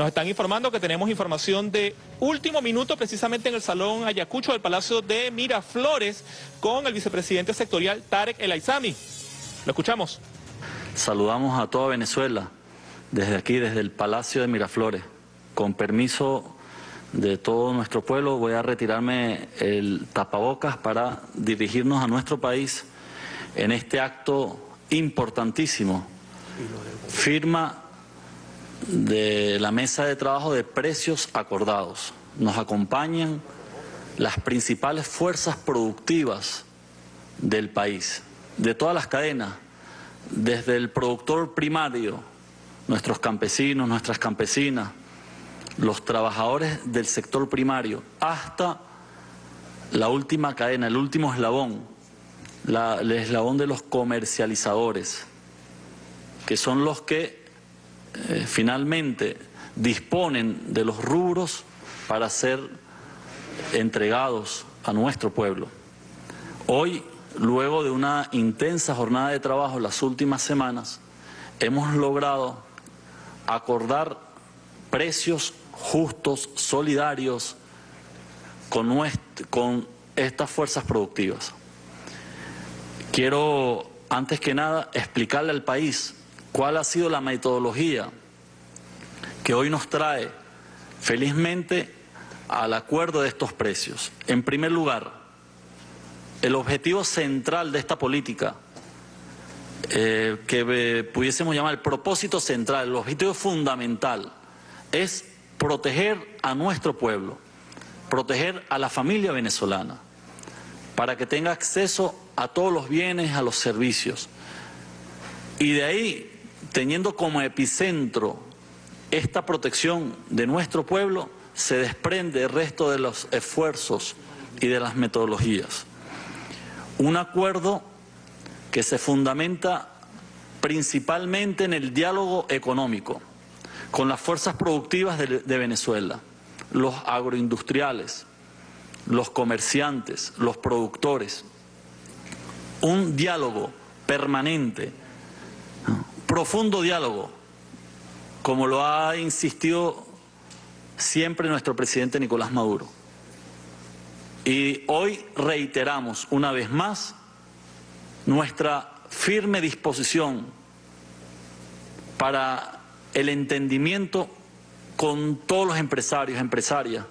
Nos están informando que tenemos información de último minuto precisamente en el Salón Ayacucho del Palacio de Miraflores con el vicepresidente sectorial Tarek El Aizami. Lo escuchamos. Saludamos a toda Venezuela desde aquí, desde el Palacio de Miraflores. Con permiso de todo nuestro pueblo, voy a retirarme el tapabocas para dirigirnos a nuestro país en este acto importantísimo. Firma de la mesa de trabajo de precios acordados. Nos acompañan las principales fuerzas productivas del país, de todas las cadenas, desde el productor primario, nuestros campesinos, nuestras campesinas, los trabajadores del sector primario, hasta la última cadena, el último eslabón, el eslabón de los comercializadores, que son los que eh, finalmente disponen de los rubros para ser entregados a nuestro pueblo. Hoy, luego de una intensa jornada de trabajo las últimas semanas, hemos logrado acordar precios justos, solidarios con, con estas fuerzas productivas. Quiero, antes que nada, explicarle al país cuál ha sido la metodología que hoy nos trae felizmente al acuerdo de estos precios. En primer lugar, el objetivo central de esta política, eh, que eh, pudiésemos llamar el propósito central, el objetivo fundamental, es proteger a nuestro pueblo, proteger a la familia venezolana, para que tenga acceso a todos los bienes, a los servicios. Y de ahí, teniendo como epicentro esta protección de nuestro pueblo, se desprende el resto de los esfuerzos y de las metodologías. Un acuerdo que se fundamenta principalmente en el diálogo económico con las fuerzas productivas de, Venezuela, los agroindustriales, los comerciantes, los productores. Un diálogo permanente, profundo diálogo, como lo ha insistido siempre nuestro presidente Nicolás Maduro. Y hoy reiteramos una vez más nuestra firme disposición para el entendimiento con todos los empresarios, empresarias,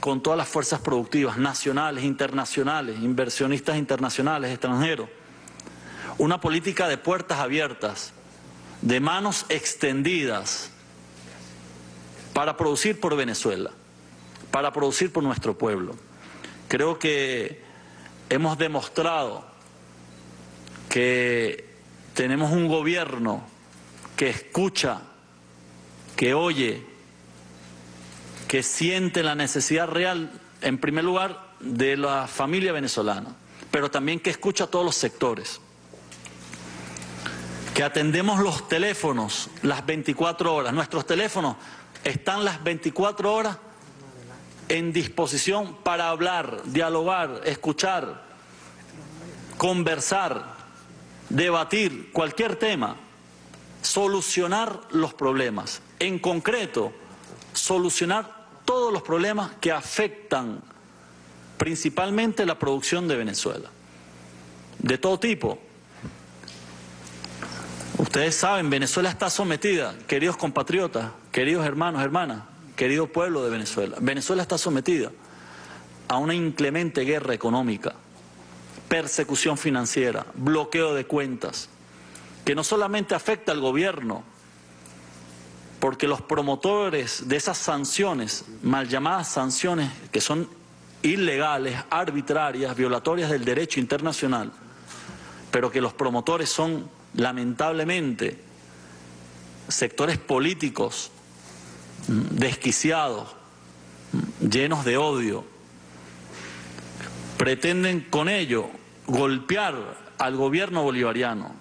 con todas las fuerzas productivas, nacionales, internacionales, inversionistas internacionales, extranjeros. Una política de puertas abiertas, de manos extendidas para producir por Venezuela, para producir por nuestro pueblo. Creo que hemos demostrado que tenemos un gobierno que escucha que oye, que siente la necesidad real, en primer lugar, de la familia venezolana, pero también que escucha a todos los sectores. Que atendemos los teléfonos las 24 horas. Nuestros teléfonos están las 24 horas en disposición para hablar, dialogar, escuchar, conversar, debatir cualquier tema, solucionar los problemas en concreto, solucionar todos los problemas que afectan principalmente la producción de Venezuela, de todo tipo. Ustedes saben, Venezuela está sometida, queridos compatriotas, queridos hermanos, hermanas, querido pueblo de Venezuela, Venezuela está sometida a una inclemente guerra económica, persecución financiera, bloqueo de cuentas, que no solamente afecta al gobierno, porque los promotores de esas sanciones, mal llamadas sanciones que son ilegales, arbitrarias, violatorias del derecho internacional, pero que los promotores son lamentablemente sectores políticos mm, desquiciados, mm, llenos de odio, pretenden con ello golpear al gobierno bolivariano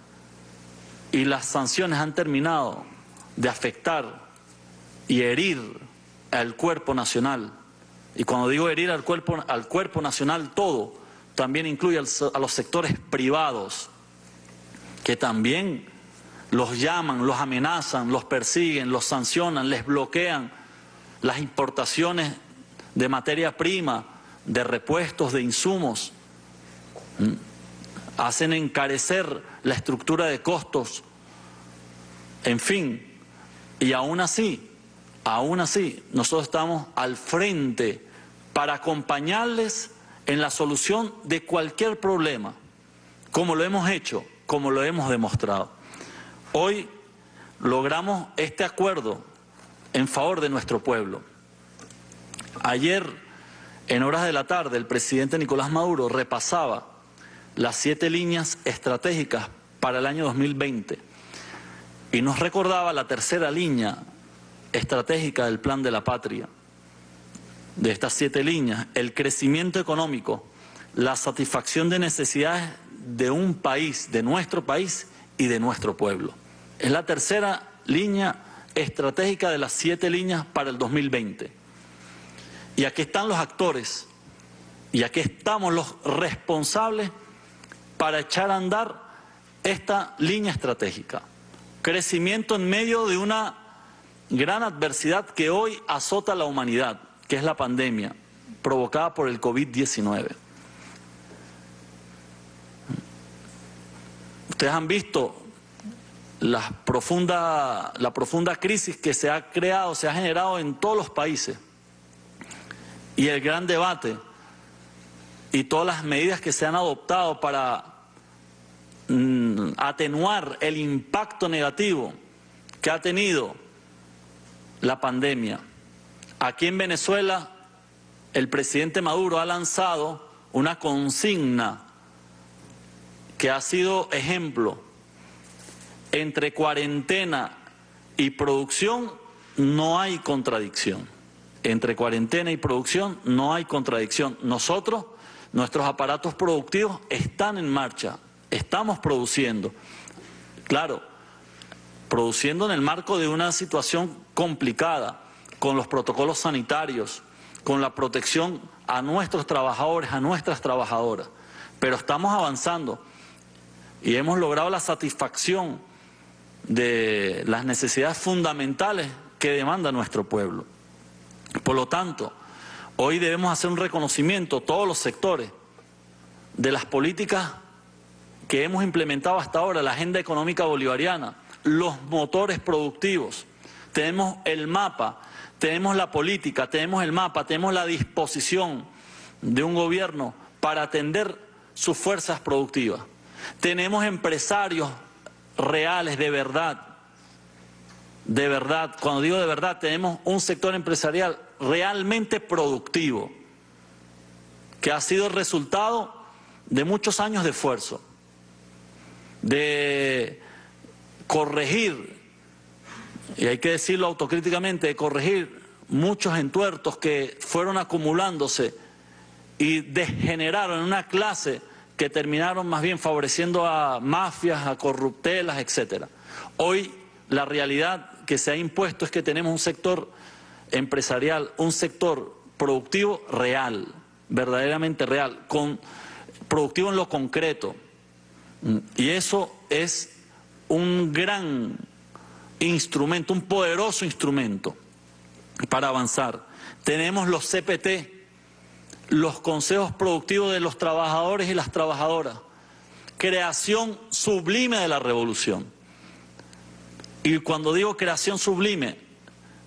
y las sanciones han terminado de afectar y herir al cuerpo nacional. Y cuando digo herir al cuerpo, al cuerpo nacional todo, también incluye a los sectores privados, que también los llaman, los amenazan, los persiguen, los sancionan, les bloquean las importaciones de materia prima, de repuestos, de insumos, hacen encarecer la estructura de costos, en fin, y aún así, aún así, nosotros estamos al frente para acompañarles en la solución de cualquier problema, como lo hemos hecho, como lo hemos demostrado. Hoy logramos este acuerdo en favor de nuestro pueblo. Ayer, en horas de la tarde, el presidente Nicolás Maduro repasaba las siete líneas estratégicas para el año 2020 y nos recordaba la tercera línea estratégica del plan de la patria. De estas siete líneas, el crecimiento económico, la satisfacción de necesidades de un país, de nuestro país y de nuestro pueblo. Es la tercera línea estratégica de las siete líneas para el 2020. Y aquí están los actores y aquí estamos los responsables para echar a andar esta línea estratégica. Crecimiento en medio de una gran adversidad que hoy azota a la humanidad, que es la pandemia provocada por el COVID-19. Ustedes han visto la profunda, la profunda crisis que se ha creado, se ha generado en todos los países y el gran debate y todas las medidas que se han adoptado para mm, atenuar el impacto negativo que ha tenido la pandemia. Aquí en Venezuela, el presidente Maduro ha lanzado una consigna que ha sido ejemplo entre cuarentena y producción no hay contradicción. Entre cuarentena y producción no hay contradicción. Nosotros, nuestros aparatos productivos están en marcha, estamos produciendo. Claro, produciendo en el marco de una situación complicada, con los protocolos sanitarios, con la protección a nuestros trabajadores, a nuestras trabajadoras. Pero estamos avanzando y hemos logrado la satisfacción de las necesidades fundamentales que demanda nuestro pueblo. Por lo tanto, hoy debemos hacer un reconocimiento, todos los sectores, de las políticas que hemos implementado hasta ahora, la agenda económica bolivariana, los motores productivos. Tenemos el mapa, tenemos la política, tenemos el mapa, tenemos la disposición de un gobierno para atender sus fuerzas productivas. Tenemos empresarios reales, de verdad. De verdad, cuando digo de verdad, tenemos un sector empresarial realmente productivo, que ha sido el resultado de muchos años de esfuerzo, de corregir, y hay que decirlo autocríticamente, de corregir muchos entuertos que fueron acumulándose y degeneraron en una clase que terminaron más bien favoreciendo a mafias, a corruptelas, etcétera. Hoy la realidad que se ha impuesto es que tenemos un sector empresarial, un sector productivo real, verdaderamente real, con productivo en lo concreto. Y eso es un gran instrumento, un poderoso instrumento para avanzar. Tenemos los CPT, los consejos productivos de los trabajadores y las trabajadoras. Creación sublime de la revolución. Y cuando digo creación sublime,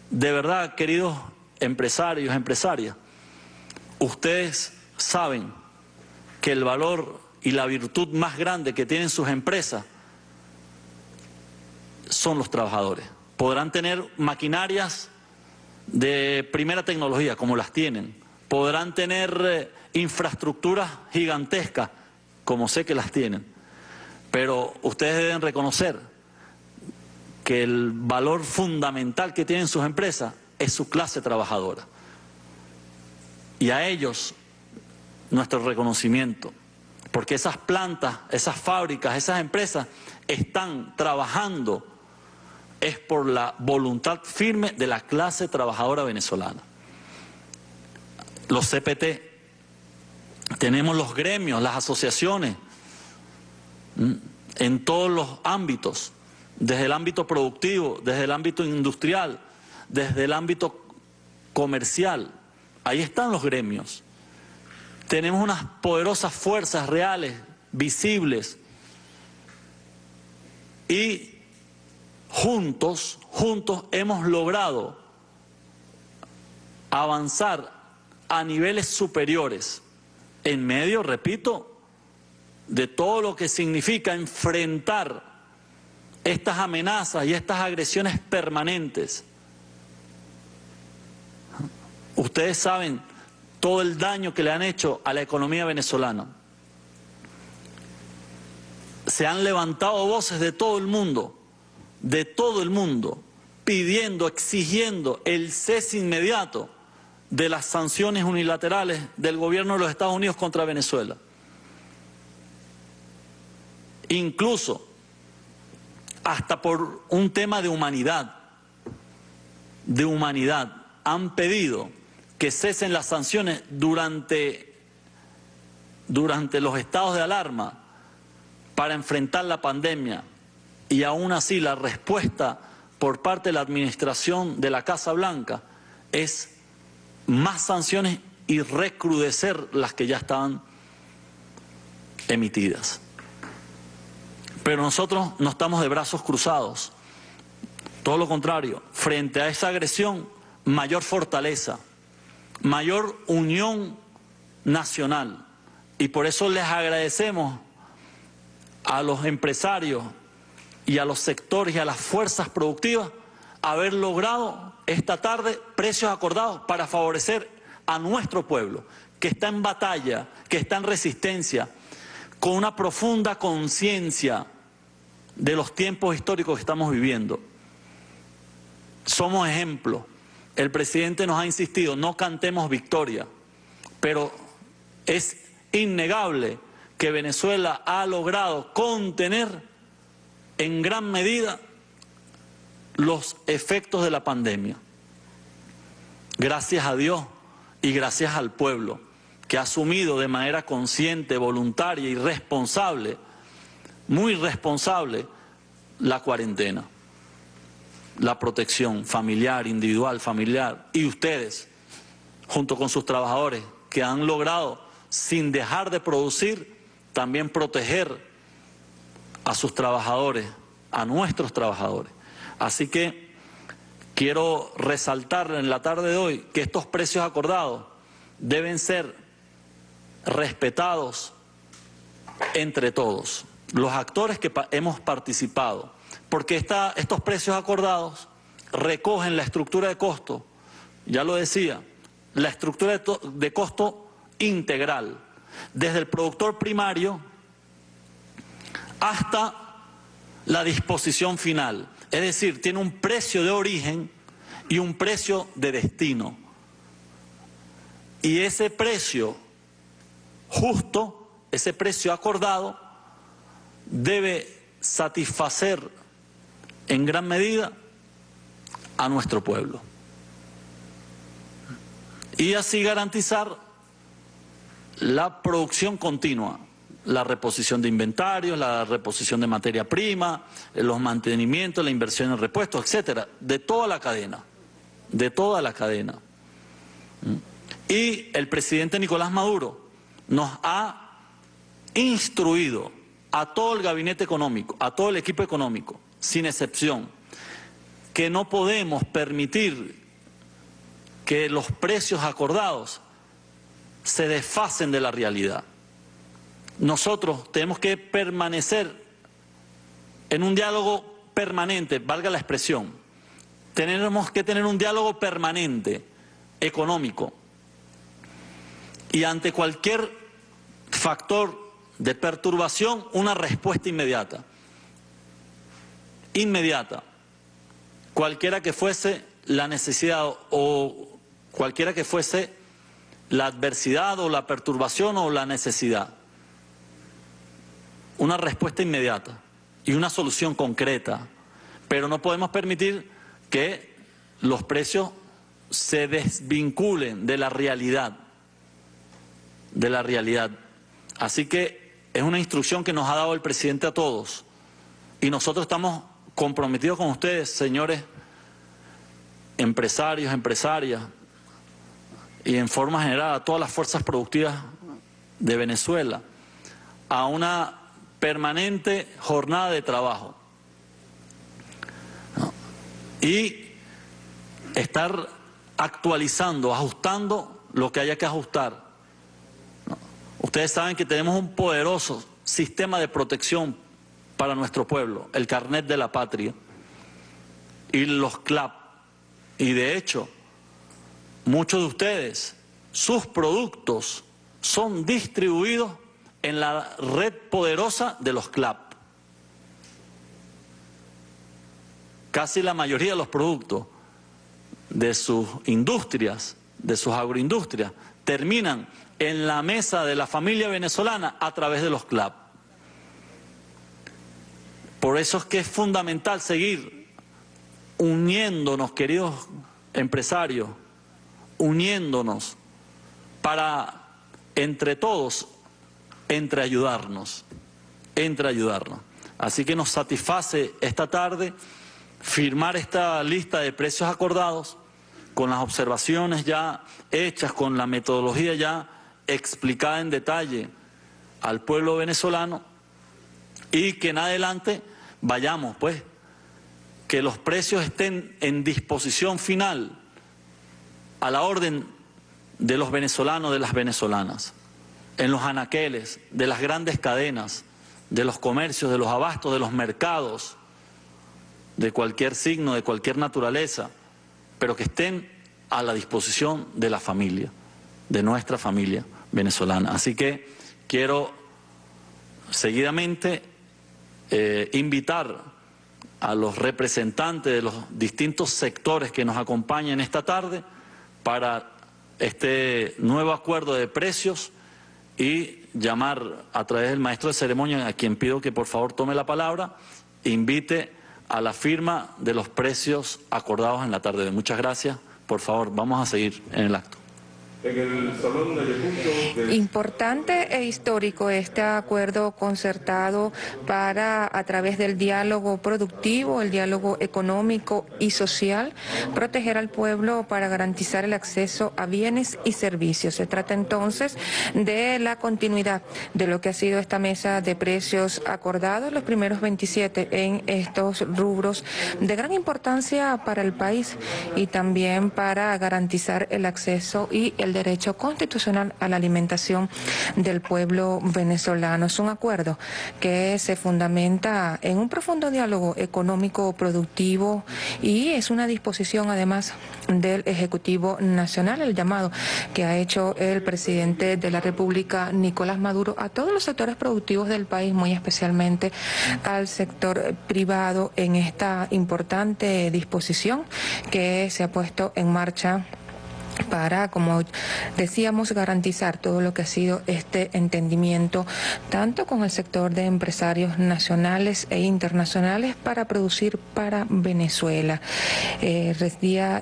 de verdad, queridos empresarios, empresarias, ustedes saben que el valor y la virtud más grande que tienen sus empresas son los trabajadores. Podrán tener maquinarias de primera tecnología, como las tienen, podrán tener eh, infraestructuras gigantescas, como sé que las tienen, pero ustedes deben reconocer que el valor fundamental que tienen sus empresas es su clase trabajadora. Y a ellos nuestro reconocimiento, porque esas plantas, esas fábricas, esas empresas están trabajando es por la voluntad firme de la clase trabajadora venezolana los CPT, tenemos los gremios, las asociaciones, en todos los ámbitos, desde el ámbito productivo, desde el ámbito industrial, desde el ámbito comercial. Ahí están los gremios. Tenemos unas poderosas fuerzas reales, visibles. Y juntos, juntos hemos logrado avanzar a niveles superiores, en medio, repito, de todo lo que significa enfrentar estas amenazas y estas agresiones permanentes. Ustedes saben todo el daño que le han hecho a la economía venezolana. Se han levantado voces de todo el mundo, de todo el mundo, pidiendo, exigiendo el cese inmediato de las sanciones unilaterales del gobierno de los Estados Unidos contra Venezuela. Incluso hasta por un tema de humanidad, de humanidad, han pedido que cesen las sanciones durante, durante los estados de alarma para enfrentar la pandemia y aún así la respuesta por parte de la administración de la Casa Blanca es más sanciones y recrudecer las que ya estaban emitidas. Pero nosotros no estamos de brazos cruzados. Todo lo contrario, frente a esa agresión, mayor fortaleza, mayor unión nacional. Y por eso les agradecemos a los empresarios y a los sectores y a las fuerzas productivas haber logrado esta tarde precios acordados para favorecer a nuestro pueblo, que está en batalla, que está en resistencia, con una profunda conciencia de los tiempos históricos que estamos viviendo. Somos ejemplo. El presidente nos ha insistido, no cantemos victoria, pero es innegable que Venezuela ha logrado contener en gran medida los efectos de la pandemia. Gracias a Dios y gracias al pueblo que ha asumido de manera consciente, voluntaria y responsable, muy responsable, la cuarentena, la protección familiar, individual, familiar, y ustedes, junto con sus trabajadores, que han logrado, sin dejar de producir, también proteger a sus trabajadores, a nuestros trabajadores. Así que quiero resaltar en la tarde de hoy que estos precios acordados deben ser respetados entre todos, los actores que hemos participado, porque estos precios acordados recogen la estructura de costo, ya lo decía, la estructura de costo integral, desde el productor primario hasta la disposición final. Es decir, tiene un precio de origen y un precio de destino. Y ese precio justo, ese precio acordado, debe satisfacer en gran medida a nuestro pueblo. Y así garantizar la producción continua la reposición de inventarios, la reposición de materia prima, los mantenimientos, la inversión en repuestos, etcétera, de toda la cadena, de toda la cadena. ¿Mm? Y el presidente Nicolás Maduro nos ha instruido a todo el gabinete económico, a todo el equipo económico, sin excepción, que no podemos permitir que los precios acordados se desfasen de la realidad nosotros tenemos que permanecer en un diálogo permanente, valga la expresión. Tenemos que tener un diálogo permanente, económico. Y ante cualquier factor de perturbación, una respuesta inmediata. Inmediata. Cualquiera que fuese la necesidad o cualquiera que fuese la adversidad o la perturbación o la necesidad una respuesta inmediata y una solución concreta, pero no podemos permitir que los precios se desvinculen de la realidad, de la realidad. Así que es una instrucción que nos ha dado el presidente a todos y nosotros estamos comprometidos con ustedes, señores empresarios, empresarias, y en forma general a todas las fuerzas productivas de Venezuela a una permanente jornada de trabajo y estar actualizando, ajustando lo que haya que ajustar. Ustedes saben que tenemos un poderoso sistema de protección para nuestro pueblo, el carnet de la patria y los CLAP. Y de hecho, muchos de ustedes, sus productos son distribuidos en la red poderosa de los CLAP. Casi la mayoría de los productos de sus industrias, de sus agroindustrias, terminan en la mesa de la familia venezolana a través de los CLAP. Por eso es que es fundamental seguir uniéndonos, queridos empresarios, uniéndonos para entre todos, entre ayudarnos, entre ayudarnos. Así que nos satisface esta tarde firmar esta lista de precios acordados con las observaciones ya hechas, con la metodología ya explicada en detalle al pueblo venezolano y que en adelante vayamos, pues, que los precios estén en disposición final a la orden de los venezolanos, de las venezolanas, en los anaqueles, de las grandes cadenas, de los comercios, de los abastos, de los mercados, de cualquier signo, de cualquier naturaleza, pero que estén a la disposición de la familia, de nuestra familia venezolana. Así que quiero seguidamente eh, invitar a los representantes de los distintos sectores que nos acompañan esta tarde para este nuevo acuerdo de precios y llamar a través del maestro de ceremonia, a quien pido que por favor tome la palabra, invite a la firma de los precios acordados en la tarde. Muchas gracias. Por favor, vamos a seguir en el acto. Importante e histórico este acuerdo concertado para, a través del diálogo productivo, el diálogo económico y social, proteger al pueblo para garantizar el acceso a bienes y servicios. Se trata entonces de la continuidad de lo que ha sido esta mesa de precios acordados, los primeros 27 en estos rubros de gran importancia para el país y también para garantizar el acceso y el derecho constitucional a la alimentación del pueblo venezolano. Es un acuerdo que se fundamenta en un profundo diálogo económico productivo y es una disposición además del Ejecutivo Nacional, el llamado que ha hecho el presidente de la República, Nicolás Maduro, a todos los sectores productivos del país, muy especialmente al sector privado en esta importante disposición que se ha puesto en marcha para, como decíamos, garantizar todo lo que ha sido este entendimiento, tanto con el sector de empresarios nacionales e internacionales, para producir para Venezuela. Eh,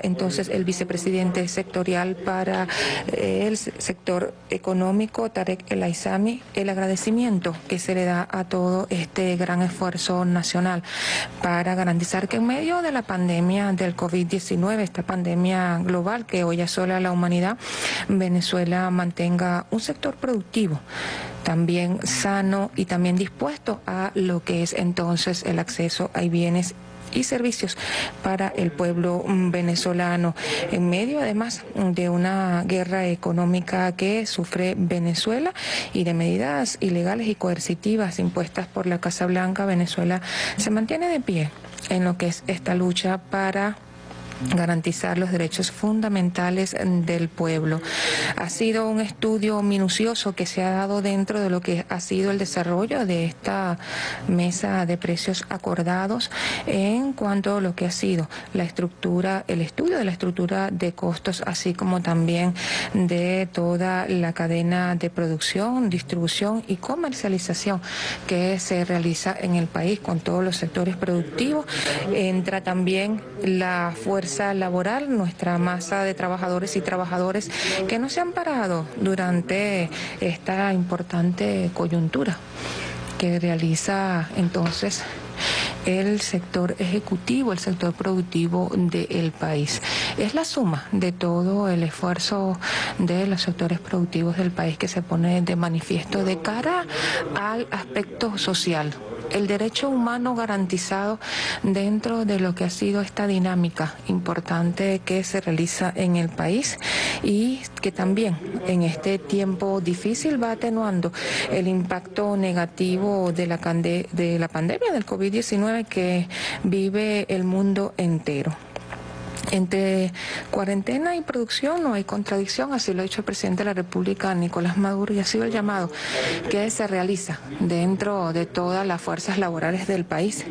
entonces el vicepresidente sectorial para eh, el sector económico, Tarek El Aizami, el agradecimiento que se le da a todo este gran esfuerzo nacional para garantizar que en medio de la pandemia del COVID-19, esta pandemia global que hoy ya a la humanidad, Venezuela mantenga un sector productivo también sano y también dispuesto a lo que es entonces el acceso a bienes y servicios para el pueblo venezolano, en medio además de una guerra económica que sufre Venezuela y de medidas ilegales y coercitivas impuestas por la Casa Blanca, Venezuela se mantiene de pie en lo que es esta lucha para garantizar los derechos fundamentales del pueblo. Ha sido un estudio minucioso que se ha dado dentro de lo que ha sido el desarrollo de esta mesa de precios acordados en cuanto a lo que ha sido la estructura, el estudio de la estructura de costos, así como también de toda la cadena de producción, distribución y comercialización que se realiza en el país con todos los sectores productivos. Entra también la fuerza laboral, nuestra masa de trabajadores y trabajadores que no se han parado durante esta importante coyuntura que realiza entonces el sector ejecutivo, el sector productivo del país. Es la suma de todo el esfuerzo de los sectores productivos del país que se pone de manifiesto de cara al aspecto social el derecho humano garantizado dentro de lo que ha sido esta dinámica importante que se realiza en el país y que también en este tiempo difícil va atenuando el impacto negativo de la, de la pandemia del COVID-19 que vive el mundo entero. Entre cuarentena y producción no hay contradicción, así lo ha dicho el presidente de la República, Nicolás Maduro, y ha sido el llamado que se realiza dentro de todas las fuerzas laborales del país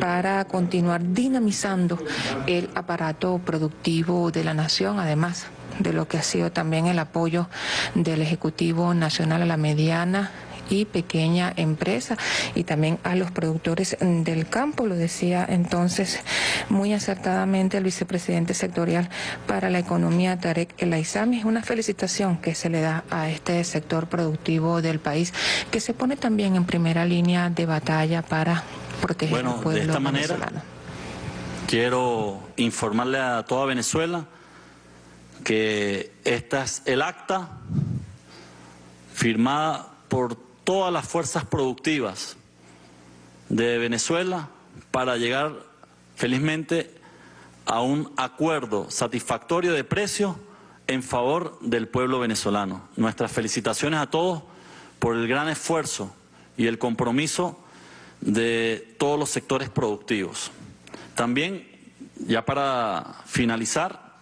para continuar dinamizando el aparato productivo de la nación, además de lo que ha sido también el apoyo del Ejecutivo Nacional a la mediana y pequeña empresa y también a los productores del campo, lo decía entonces muy acertadamente el vicepresidente sectorial para la economía Tarek El Aizami. Es una felicitación que se le da a este sector productivo del país que se pone también en primera línea de batalla para proteger bueno, al pueblo de esta venezolano. manera quiero informarle a toda Venezuela que esta es el acta firmada por todas las fuerzas productivas de Venezuela para llegar felizmente a un acuerdo satisfactorio de precio en favor del pueblo venezolano. Nuestras felicitaciones a todos por el gran esfuerzo y el compromiso de todos los sectores productivos. También, ya para finalizar,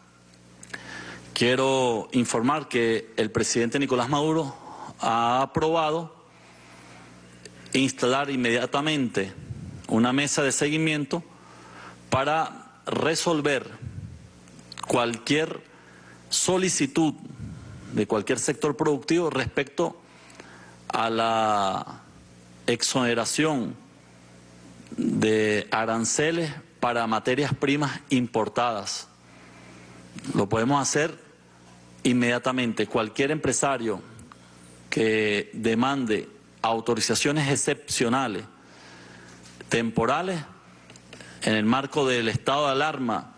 quiero informar que el presidente Nicolás Maduro ha aprobado instalar inmediatamente una mesa de seguimiento para resolver cualquier solicitud de cualquier sector productivo respecto a la exoneración de aranceles para materias primas importadas. Lo podemos hacer inmediatamente. Cualquier empresario que demande autorizaciones excepcionales, temporales, en el marco del estado de alarma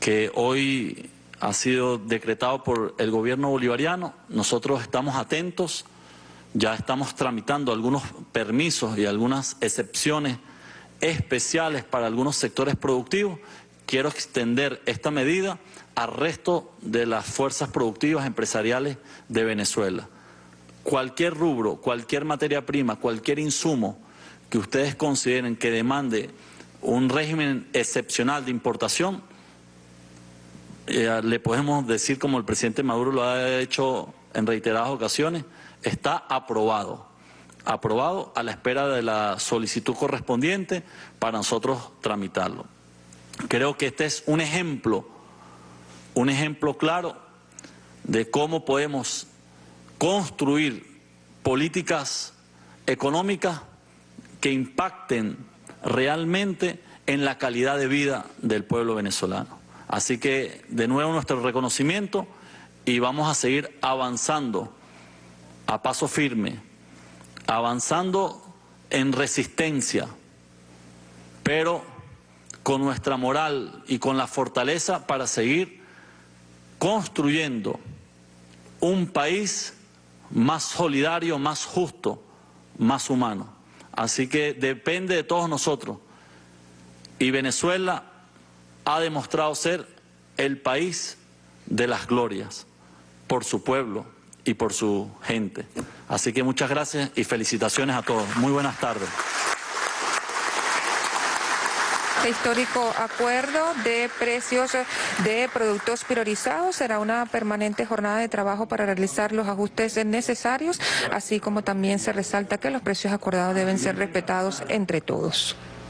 que hoy ha sido decretado por el gobierno bolivariano, nosotros estamos atentos, ya estamos tramitando algunos permisos y algunas excepciones especiales para algunos sectores productivos. Quiero extender esta medida al resto de las fuerzas productivas empresariales de Venezuela cualquier rubro, cualquier materia prima, cualquier insumo que ustedes consideren que demande un régimen excepcional de importación, eh, le podemos decir, como el presidente Maduro lo ha hecho en reiteradas ocasiones, está aprobado. Aprobado a la espera de la solicitud correspondiente para nosotros tramitarlo. Creo que este es un ejemplo, un ejemplo claro de cómo podemos construir políticas económicas que impacten realmente en la calidad de vida del pueblo venezolano. Así que de nuevo nuestro reconocimiento y vamos a seguir avanzando a paso firme, avanzando en resistencia, pero con nuestra moral y con la fortaleza para seguir construyendo un país más solidario, más justo, más humano. Así que depende de todos nosotros. Y Venezuela ha demostrado ser el país de las glorias por su pueblo y por su gente. Así que muchas gracias y felicitaciones a todos. Muy buenas tardes. Este histórico acuerdo de precios de productos priorizados será una permanente jornada de trabajo para realizar los ajustes necesarios, así como también se resalta que los precios acordados deben ser respetados entre todos.